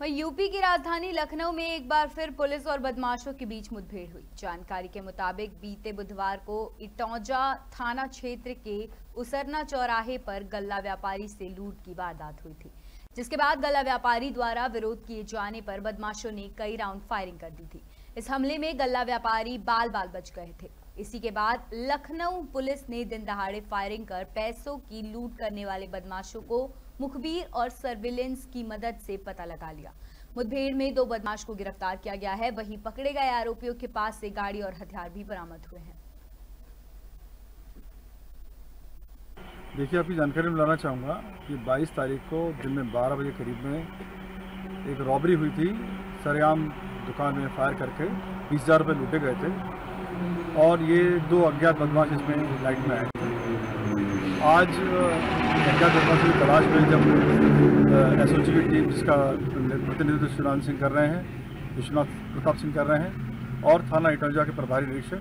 वहीं यूपी की राजधानी लखनऊ में एक बार फिर पुलिस और बदमाशों के बीच मुठभेड़ हुई। जानकारी के मुताबिक बीते बुधवार को इटौजा थाना क्षेत्र के उसरना चौराहे पर गल्ला व्यापारी से लूट की वारदात हुई थी, जिसके बाद गल्ला व्यापारी द्वारा विरोध किए जाने पर बदमाशों ने कई राउंड फायरिंग कर दी थी। इस हमले में गल्ला व्यापारी बाल बाल बच गए थे। इसी के बाद लखनऊ पुलिस ने दिन दहाड़े फायरिंग कर पैसों की लूट करने वाले बदमाशों को मुखबिर और सर्विलेंस की मदद से पता लगा लिया। मुठभेड़ में दो बदमाश को गिरफ़्तार किया गया है, वहीं पकड़े गए आरोपियों के पास से गाड़ी और हथियार भी बरामद हुए हैं। देखिए, आपकी जानकारी में लाना चाहूँगा कि 22 तारीख को दिन में 12 बजे करीब में एक रॉबरी हुई थी, सरेआम दुकान में फायर करके बीस हज़ार रुपये लूटे गए थे। और ये दो अज्ञात बदमाश इसमें लाइट में आए। आज अज्ञात बदमाशों की तलाश में जब एस की टीम जिसका प्रतिनिधित्व शिवराम सिंह कर रहे हैं, विश्वनाथ प्रताप सिंह कर रहे हैं, और थाना इटौजा के प्रभारी निरीक्षक,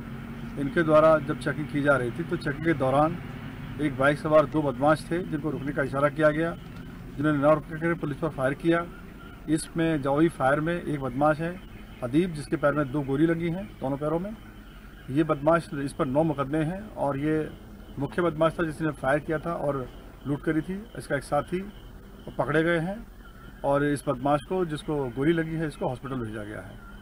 इनके द्वारा जब चेकिंग की जा रही थी तो चेकिंग के दौरान एक बाइक सवार दो बदमाश थे, जिनको रुकने का इशारा किया गया, जिन्होंने न रुक कर पुलिस पर फायर किया। इसमें जवाबी फायर में एक बदमाश है, अदीब, जिसके पैर में दो गोली लगी हैं, दोनों पैरों में। ये बदमाश इस पर नौ मुकदमे हैं और ये मुख्य बदमाश था जिसने फायर किया था और लूट करी थी। इसका एक साथी पकड़े गए हैं और इस बदमाश को, जिसको गोली लगी है, इसको हॉस्पिटल भेजा गया है।